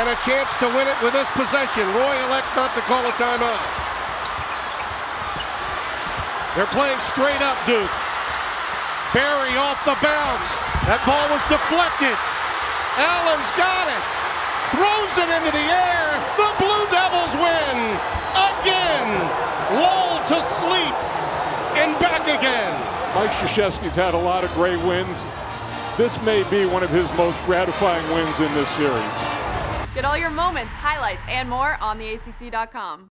and a chance to win it with this possession. Roy elects not to call a timeout. They're playing straight up, Duke. Berry off the bounce. That ball was deflected. Allen's got it. Throws it into the air. The Blue Devils win. Again. Lulled to sleep. And back again. Mike Krzyzewski's had a lot of great wins. This may be one of his most gratifying wins in this series. All your moments, highlights, and more on theacc.com.